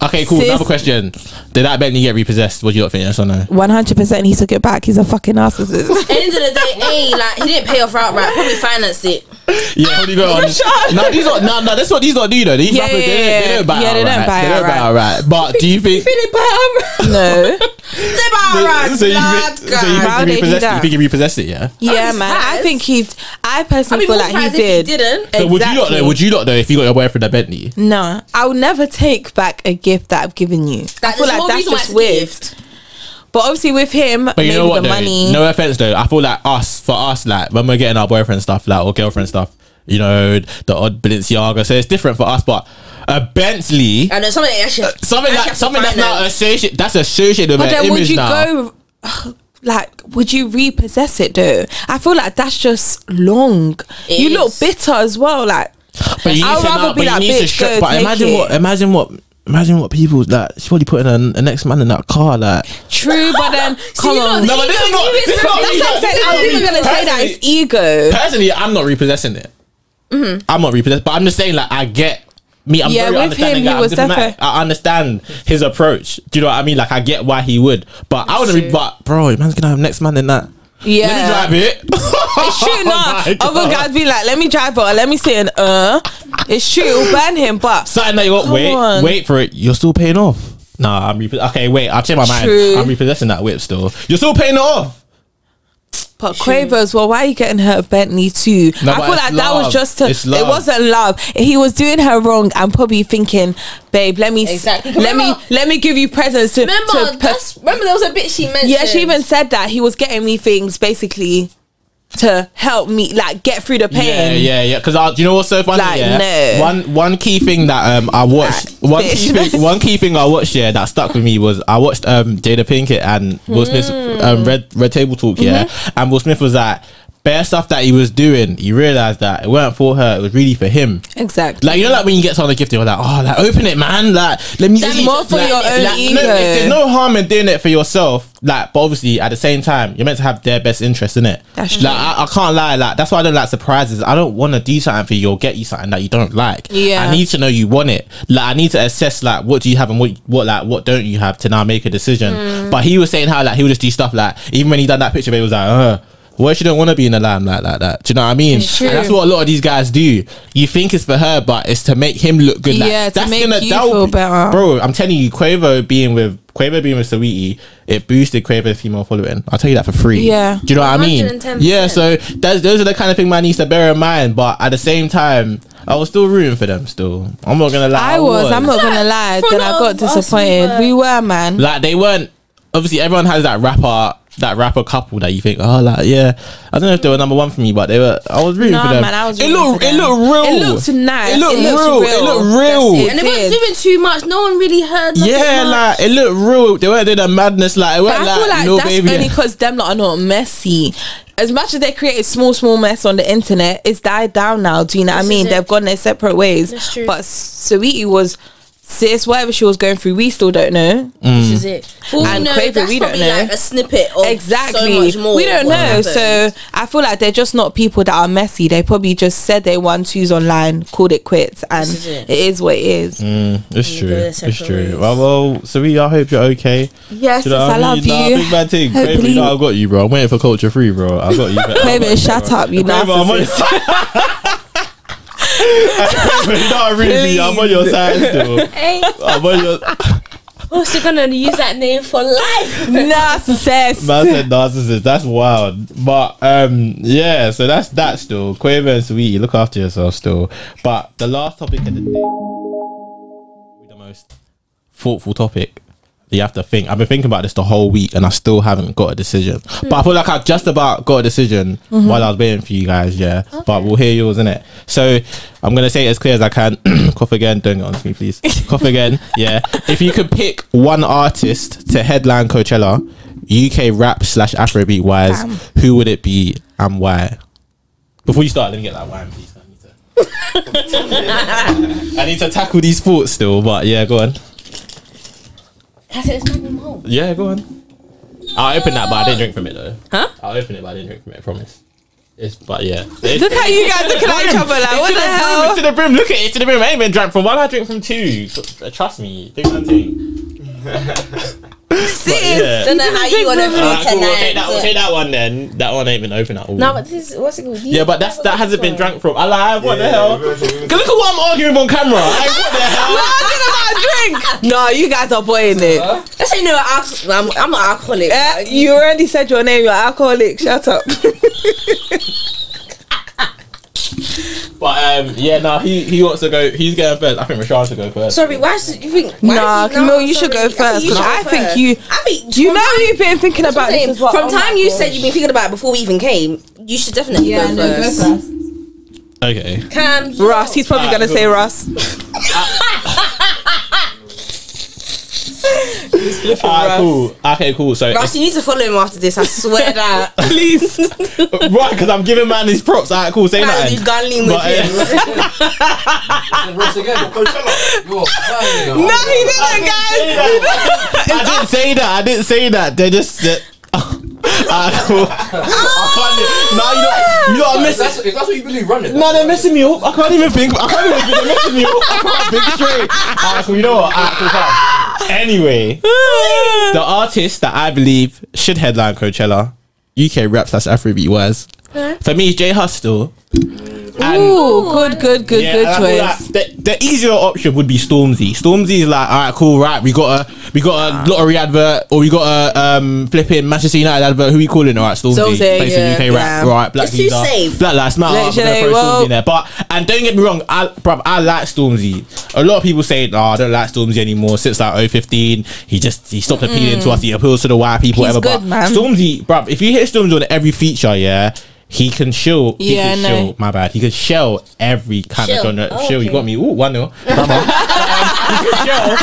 Okay, cool. Sis- Another question: Did that Bentley get repossessed? What do you not think? Yes or no? One hundred percent, he took it back. He's a fucking narcissist. End of the day, hey, like he didn't pay off outright. Probably financed it. Yeah, what do you got on? Shut No, these are no, no. That's what these lot do though. These Yeah, rappers, yeah, they, don't, yeah. they don't buy Yeah, they outright. don't buy They don't buy outright. outright. But do you think? They didn't no. They buy So, outright. so you think, so you guys. How think did he he do repossessed? that? You think he repossessed it? Yeah. Yeah, be man. I surprised. think he's. I I'd personally be feel more like he surprised if he did. didn't. So would you not know? Would you not know if you got your boyfriend a Bentley? No, I would never take back a gift that I've given you. I That- feel like that's just it's weird. But obviously with him, But maybe you know what? the Though? money. No offense though. I feel like us for us, like when we're getting our boyfriend stuff, like or girlfriend stuff, you know, the odd Balenciaga. So it's different for us. But a Bentley, And then uh, something actually something actually like something that's not finance. associated. That's associated with but an then would image you now. go? Like, would you repossess it though? I feel like that's just long. It you look bitter as well. Like, But you need I'd to rather know- be but you like, need to bitch, strip- But imagine it. what imagine what imagine what people like. She's probably putting a, a next man in that car. Like true, but then come you on. no, but this is not. This is not. That's what I'm saying. I was even gonna say that it's ego. Personally, I'm not repossessing it. I'm not repossessing, but I'm just saying like I get. Me, I'm Mm-hmm. Yeah, very with understanding. him, guy. he I'm was diplomatic. definitely- I understand his approach. Do you know what I mean? Like I get why he would, but I wouldn't. Re- but bro, man's gonna have next man in that. Yeah. Let me drive it. It's true, Oh nah. Other God. guys be like, let me drive it or let me sit in uh. It's true, burn him, but Something that you got. Wait, on. wait for it. You're still paying off. Nah, I'm okay. Wait, I'll change my mind. I'm repossessing that whip still. You're still paying it off. But Quavo as well. Why are you getting her a Bentley too? No, I feel it's like that was just to, it wasn't love. He was doing her wrong and probably thinking, babe, let me Exactly. let Remember- me let me give you presents to. Remember, to per- remember there was a bit she mentioned. yeah, she even said that he was getting me things basically to help me like get through the pain. Yeah, yeah, yeah. Because I you know what's so funny? Like, yeah? no. One one key thing that um I watched Like, one key thing, one key thing I watched yeah that stuck with me was I watched um Jada Pinkett and Will Smith Hmm. um Red Red Table Talk yeah Mm-hmm. and Will Smith was like bare stuff that he was doing. He realized that it weren't for her; it was really for him. Exactly. Like you know, like when you get someone a gift, you're like, oh, like open it, man. Like let me. That's see. more for Like, your own like, ego. No, there's no harm in doing it for yourself. Like, but obviously at the same time, you're meant to have their best interest in it. That's true. like, I, I can't lie. Like that's why I don't like surprises. I don't want to do something for you or get you something that you don't like. Yeah. I need to know you want it. Like I need to assess like what do you have and what what like what don't you have to now make a decision. Mm. But he was saying how like he would just do stuff like even when he done that picture, he was like, uh. What if she don't want to be in the limelight like that? Do you know what I mean? It's true. That's what a lot of these guys do. You think it's for her, but it's to make him look good. Like, Yeah, to make gonna, you feel be- better. Bro, I'm telling you, Quavo being with Quavo being with Saweetie, it boosted Quavo's female following. I'll tell you that for free. Yeah. Do you know what I mean? Yeah, so that's, those are the kind of thing man needs to bear in mind. But at the same time, I was still rooting for them still. I'm not gonna lie. I was. I'm not gonna lie. For Then I got disappointed. we We were- were, man. like they weren't obviously everyone has that rapper that rapper couple that you think oh like yeah I don't know if they were number one for me but they were I was rooting Nah, for them man, I was it looked for it looked real It looked nice. it looked It looked real. it looked real it. And they did. weren't doing too much. No one really heard. yeah much. like it looked real they weren't doing a madness like it But weren't I like, feel like no that's baby only because them lot are not messy. As much as they created small, small mess on the internet, it's died down now. Do you know what I mean? They've gone their separate ways. That's true. But Saweetie was sis, whatever she was going through, we still don't know. This is it. For all we And know, Quavo, that's we don't probably know. like a snippet of exactly. so much more. we don't know. happened. So I feel like they're just not people that are messy. They probably just said they won twos online, called it quits, and is it. it is what it is. Mm, it's go true it's true ways. well well so we I hope you're okay Yes, Do you know sis, what I love mean? Nah, you. big bad thing Quavo, Hopefully- you know I got you bro I'm waiting for culture free bro I've got you Quavo, shut up, you Quavo, I'm on- narcissist. Quavo, you know I really be, I'm on your side still Hey, I'm on your what's she gonna use that name for life? Narcissist. Man said narcissist. That's wild. But um, yeah. So that's that. Still, Quavo and Saweetie, look after yourself. Still, but the last topic of the day, the most thoughtful topic. You have to think. I've been thinking about this the whole week, and I still haven't got a decision. But I feel like I just about got a decision mm-hmm. while I was waiting for you guys. Yeah, but we'll hear yours in it. So I'm gonna say it as clear as I can. Cough again. Don't get on to me, please. Cough again. Yeah. If you could pick one artist to headline Coachella, UK rap slash Afrobeat wise, Bam. who would it be and why? Before you start, let me get that wine, please. I need to, I need to tackle these thoughts still, but yeah, go on. I said it's Magnum home. Yeah, go on. I'll open that, but I didn't drink from it though. Huh? I'll open it, but I didn't drink from it. I promise. It's but yeah. Look at you guys looking at each other like, what the hell? It's to the brim. Look at it. It's to the brim. I ain't been drunk from. Why did I drink from two? Trust me. Think one thing. Sis, yeah. Don't know how you wanna Drink feel Alright, cool. We'll take that. We'll take that one then. That one ain't been open at all. No, but this is what's it called? yeah, but that's that hasn't been drunk from. Alive, lied. What the hell? Cause Look at what I'm arguing on camera. Like, what the hell? Talking about a drink. No, you guys are boying it. That's how you know. I'm, I'm an alcoholic. Uh, you already said your name. You're alcoholic. Shut up. But um, yeah, no, he he wants to go. He's going first. I think Rashad should go first. Sorry, why should you think? why Nah, is no, Camille, you should go first because I go think you. I think You know time- you've been thinking That's about I'm this as well. From Oh time you gosh. said you've been thinking about it before we even came, you should definitely Yeah, go, no, go first. first. Okay. Cam, you- Russ, he's probably Alright, gonna say Russ. Ah, cool. Okay, cool. So Russ, you need to follow him after this. I swear that. Please. right, because I'm giving man his props. Alright, cool. Say Man, nothing. you gunning with But, him. Again, Coachella. You're banging. no, he didn't, guys. I didn't say that. I didn't say that. They just. They, Alright, cool. I can't. Nah, you know, you know, I'm If missing. that's, if that's what you believe, run it. No, they're messing me up. I can't even think. I can't even think. They're messing me up. I can't think straight. Alright, cool. You know what? Alright, cool. fine. Anyway, the artist that I believe should headline Coachella, UK rap slash Afrobeat was, for me, is Jay Hustle. And Ooh, good, good, good, yeah, good and I feel like choice. the, the easier option would be Stormzy. Stormzy is like, all right, cool, right? We got a we got a lottery advert, or we got a um flipping Manchester United advert. Who we calling? All right, Stormzy, Stormzy, face yeah, UK rap, right? Black It's too safe. Black Lives Matter. we're gonna throw well- Stormzy in there. But and don't get me wrong, I bruv, I like Stormzy. A lot of people say, no, I don't like Stormzy anymore. Since like 015, he just he stopped appealing to us. He appeals to the white people, He's whatever. good, but man. Stormzy, bruv, if you hit Stormzy on every feature, yeah. He can show. He Yeah, can I know. show. My bad. He can show every kind Show. of genre. Oh, show. You got me. Ooh, one nil. Mama. he can show.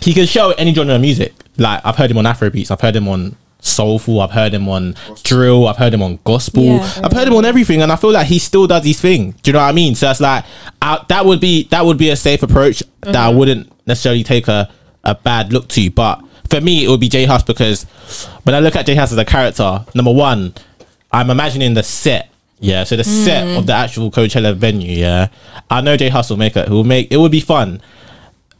He can show any genre of music. Like I've heard him on Afrobeats. I've heard him on soulful. I've heard him on drill. I've heard him on gospel. Yeah. I've heard him on everything, and I feel like he still does his thing. Do you know what I mean? So it's like I, that would be that would be a safe approach that I mm-hmm. wouldn't necessarily take a a bad look to. But for me, it would be J Hus because when I look at J Hus as a character, number one, I'm imagining the set. Yeah, so the set of the actual Coachella venue. Yeah, I know Jay Hustle make it. He will make it. Would be fun.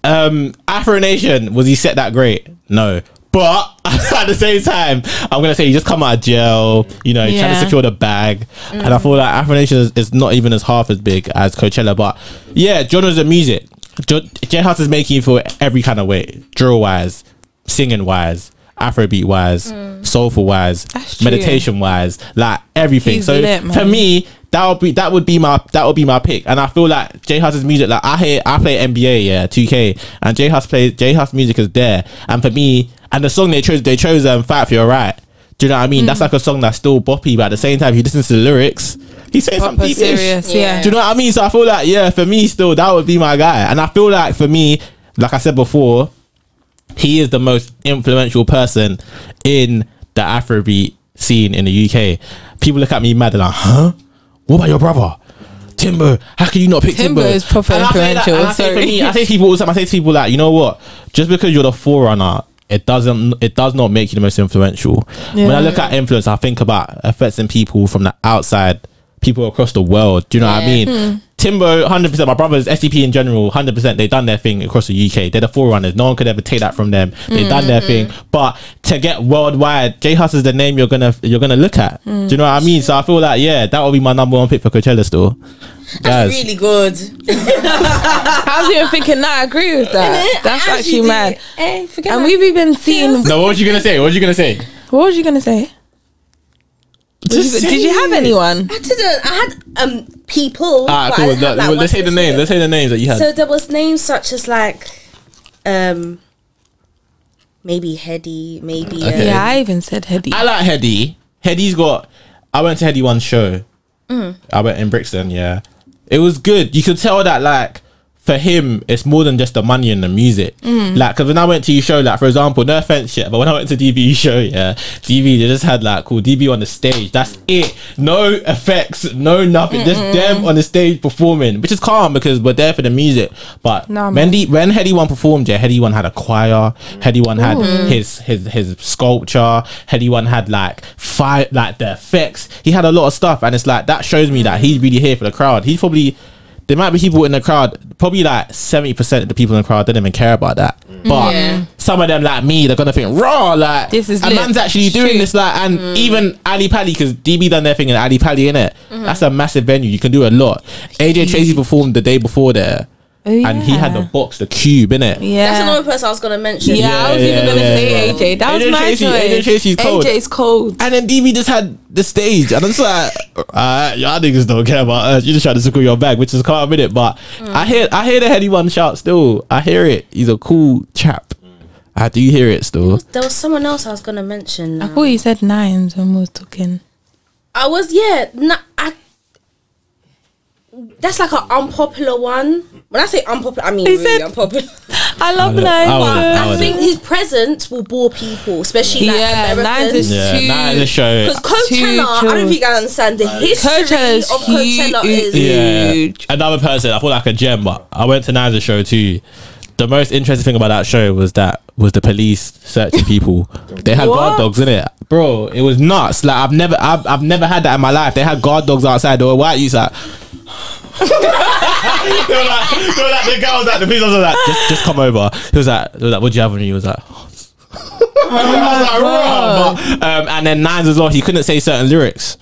Um, Afro Nation was he set that great? No. But at the same time, I'm gonna say he just come out of jail, you know, trying to secure the bag, and I feel like Afro Nation is, is not even as half as big as Coachella. But yeah, genres of music, Jo- J Hus is making for every kind of way, drill wise, singing wise, Afrobeat wise, soulful wise, meditation wise, like everything. He's so lit, for me, that would be that would be my that would be my pick. And I feel like J Hus's music, like I hear I play NBA, yeah, 2K, and J Hus plays J Hus music is there. And for me, and the song they chose they chose um Fight for Your Right. Do you know what I mean? Mm. That's like a song that's still boppy, but at the same time, if you listen to the lyrics, he's saying something Proper deep serious, Yeah. yeah. do you know what I mean? So I feel like, yeah, for me, still, that would be my guy. And I feel like for me, like I said before, he is the most influential person in the Afrobeat scene in the UK. People look at me mad, they're like, huh? What about your brother? Timber, how can you not pick Timber? Timber is proper And I say that- influential, and I say me, I say to people all the time, I say to people like, you know what? Just because you're the forerunner, it doesn't it does not make you the most influential. When I look at influence, I think about affecting people from the outside, people across the world. Do you know what I Yeah. mean? Hmm. Timbo, hundred percent. My brothers, SCP in general, hundred percent. they've done their thing across the UK. They're the forerunners. No one could ever take that from them. They've mm, done their mm, thing. Mm. But to get worldwide, J Hus is the name you're gonna you're gonna look at. Do you know what I mean? So I feel like yeah, that will be my number one pick for Coachella still. Guys, Really good. I was even thinking, nah, I agree with that. That's actually mad. Hey, eh, forget And we've even seen. no, what was you gonna say? What was you gonna say? What was you gonna say? Did you, did you have anyone? I didn't. I had um people. Ah, cool. didn't have, Let- like, let's say the one names. Let's say the names that you had. So there was names such as like, um, maybe Headie, maybe uh, Okay. Yeah, I even said Headie. I like Headie. Headie's got. I went to Headie One show. I went in Brixton. Yeah, it was good. You could tell that like for him, it's more than just the money and the music. Like, because when I went to your show, like for example, no offense, yet, but when I went to DB show, yeah, DB they just had like cool DB on the stage. That's it. No effects, no nothing. Just them on the stage performing, which is calm because we're there for the music. But Nah, when the, when Headie One performed, yeah, Headie One had a choir. Headie One had his his his sculpture. Headie One had like fire, like the effects. He had a lot of stuff, and it's like that shows me that he's really here for the crowd. He's probably there might be people in the crowd, probably like seventy percent of the people in the crowd didn't even care about that. Mm. But Yeah. some of them, like me, they're gonna think raw, like This is a lit. man's actually doing this, like, and mm. even Ali Pally because DB done their thing in Ali Pally in it. Mm-hmm. That's a massive venue. You can do a lot. AJ Tracey performed the day before there. Oh, yeah. and he had the box, the cube, in it. Yeah. That's another person I was gonna mention. yeah, I was Yeah, even yeah, gonna yeah, say yeah. AJ. That was AJ my Tracy- choice. AJ Tracey's cold. AJ's cold. And then DV just had the stage, and I'm just like, uh, y'all niggas don't care about us. You just try to secure your bag, which is calm with it. But I mm. hear, I hear the Headie One shout still. I hear it. He's a cool chap. I do hear it still. There was someone else I was gonna mention. I thought um, you said nines when we were talking. I was yeah. Nah, I, that's like an unpopular one. When I say unpopular, I mean He really said- unpopular. I love I would- nines. I would- though. I I think his presence will bore people, especially like Yeah, Americans. Nines is Yeah, too. nah, the show. Because Too Coachella, I don't think I understand the history Coachella's of Coachella is. huge. Yeah, Huge. another person. I feel like a gem, but I went to Nana's show too. The most interesting thing about that show was that was the police searching people. They had guard dogs in it, bro. It was nuts. Like I've never, I've, I've never had that in my life. They had guard dogs outside. They were white youths like. they, were like, they were like, the guy was like, the police officer was like, just, just come over. He was like, he was like, what do you have on you? He was like, I was like, um, and then Nines as well. He couldn't say certain lyrics.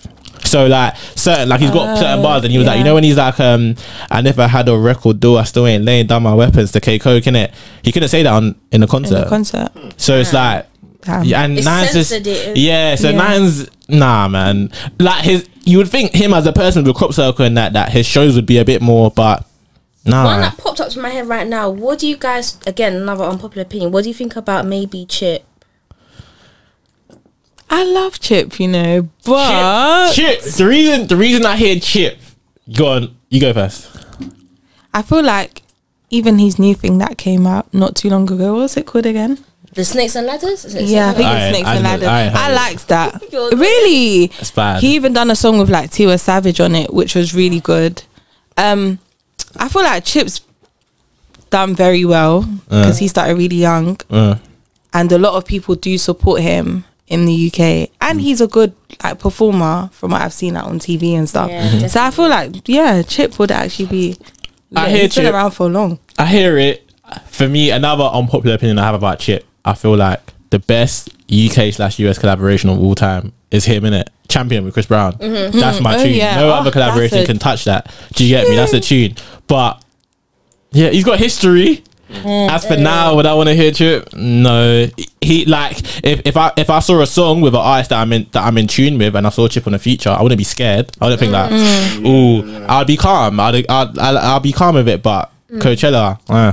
So like certain like he's got certain bars and he was like you know when he's like um I never had a record deal I still ain't laying down my weapons to K Coke in it he couldn't say that on in the in concert the concert. so it's like Damn. yeah, and It's Nines is yeah so Yeah. Nines nah man like his you would think him as a person with a crop circle and that that his shows would be a bit more but nah One that popped up to my head right now. What do you guys? Again, another unpopular opinion. What do you think about maybe Chip? I love Chip, you know, but Chip, Chip the reason the reason I hear Chip go on you go first I feel like even his new thing that came out not too long ago. was it called again? The Snakes and Ladders? Yeah, I think I- it's Snakes I and Ladders. I heard I, liked that. Really, It's bad. He even done a song with like Tiwa Savage on it, which was really good. Um, I feel like Chip's done very well because he started really young, Uh, and a lot of people do support him in the UK, and mm. he's a good like performer from what I've seen like, on TV and stuff. Yeah, Mhm. So I feel like yeah, Chip would actually be. I yeah, hear he's been around for long. I hear it. For me, another unpopular opinion I have about Chip, I feel like the best UK slash US collaboration of all time is him in it. Champion with Chris Brown. Mm-hmm. Mm-hmm. That's my Oh, tune. yeah. No Oh, other collaboration a- can touch that. Do you get me? That's a tune. But yeah, he's got history. Mm. As for now, would I want to hear Chip? No. He like if, if I if I saw a song with an artist that I'm in that I'm in tune with and I saw Chip on the feature, I wouldn't be scared. I wouldn't think like, mm. Mm. ooh, I'd be calm. I'd I'd, I'd, I'll be calm with it. But Coachella, uh,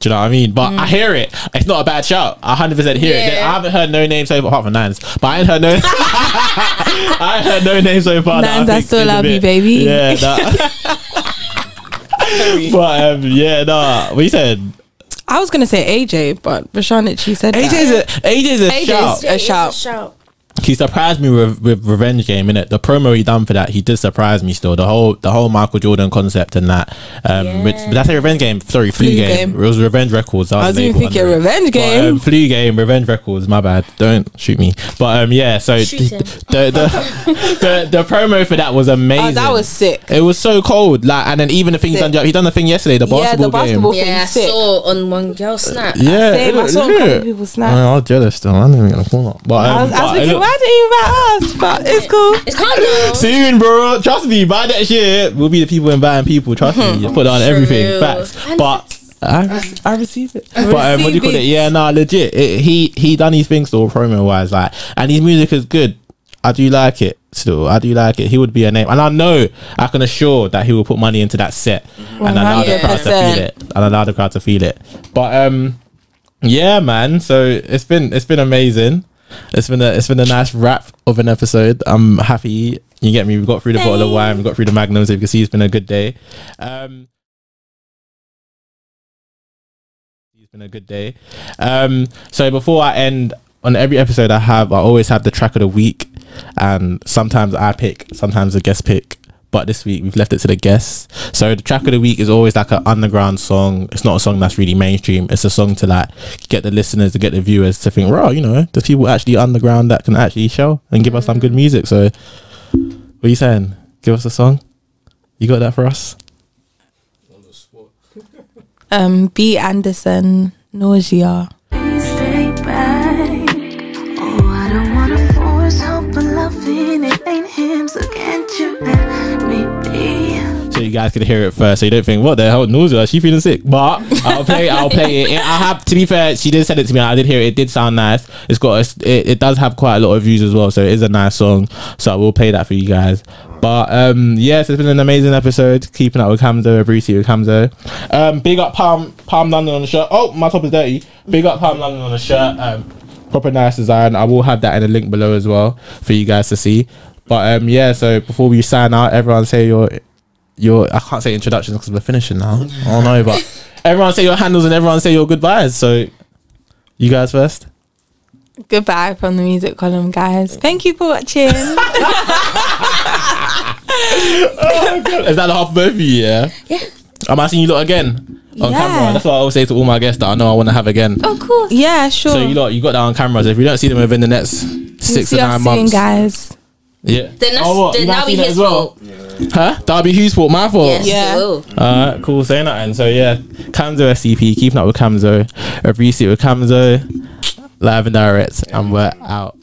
do you know what I mean? But I hear it. It's not a bad shout. I hundred percent hear it. I haven't heard no names so far apart from Nines, but I ain't heard no. I ain't heard no names so far. that Nines, I still love you, baby. Yeah, nah. but um, yeah, nah. What you said? I was gonna say AJ, but Rashawn, she said that. AJ's a AJ's a AJ's shout. a it's shout. shout. He surprised me with, with Revenge Game in it. The promo he done for that, he did surprise me. Still, the whole the whole Michael Jordan concept and that. Um, Yeah. which, but that's a Revenge Game. Sorry, Flu, Flu game. Game. It was Revenge Records. That I was was the even label thinking under it. Revenge But, Game. um, Flu Game, Revenge Records. My bad. Don't shoot me. But um, yeah. So Shoot the, the, the the the promo for that was amazing. Oh, that was sick. It was so cold. Like, and then even the thing he done. He done the thing yesterday. The basketball, Yeah, the basketball game. basketball thing. Yeah, I sick. saw on one girl snap. Yeah, I it- saw a yeah. couple of people snap. I was jealous still. I didn't even gonna call up. But, um, I was, I but was it thinking, look- why didn't you invite us? But it's cool. It's kind of Soon, bro. Trust me. By that shit, we'll be the people inviting people. Trust me. You put on everything. Facts. But I, I receive it. But um, what do you call it? it. Yeah, nah, legit. It, he he done his things still promo wise, like, and his music is good. I do like it still. I do like it. He would be a name, and I know I can assure that he will put money into that set and allow the crowd to feel it. And allow the crowd to feel it. But um, yeah, man. So it's been it's been amazing. It's been a it's been a nice wrap of an episode. I'm happy. You get me. We got through the bottle of wine. We got through the magnums. If you can see, it's been a good day. Um, it's been a good day. Um, so before I end on every episode, I have I always have the track of the week, and sometimes I pick, sometimes the guest pick. But this week we've left it to the guests. So the track of the week is always like an underground song. It's not a song that's really mainstream. It's a song to like get the listeners, to get the viewers to think, "Wow, you know, there's people actually underground that can actually show and give us some good music." So, what are you saying? Give us a song. You got that for us? Um, B. Anderson, Nausea. So you guys can hear it first, so you don't think what the hell nausea? Is she feeling sick? But I'll play. I'll play it. I have to be fair. She did send it to me. I did hear it. It did sound nice. It's got. A, it, it does have quite a lot of views as well, so it is a nice song. So I will play that for you guys. But um, yes, it's been an amazing episode. Keeping up with Kamzo, Abrisi with Kamzo. Um, big up Palm Palm London on the shirt. Oh, my top is dirty. Big up Palm London on the shirt. Um, proper nice design. I will have that in the link below as well for you guys to see. But um, yeah. So before we sign out, everyone say your your. I can't say introductions because we're finishing now. I don't know, but everyone say your handles and everyone say your goodbyes. So you guys first. Goodbye from the music column, guys. Thank you for watching. Is that the half of both of you? Yeah. Yeah. I'm asking you lot again on Yeah. camera. That's what I always say to all my guests that I know I want to have again. Of course. yeah, sure. So you lot, you got that on camera. So if you don't see them within the next six to us nine months, guys. Yeah. Then that's Oh, what? then You that'll be see that his as well? fault. Huh? That'll be whose fault? My fault. Yes, Yeah. it will. Alright, cool. Say nothing. So yeah, Kamzo STP, keeping up with Kamzo, Abrisi with Kamzo, live and direct, and we're out.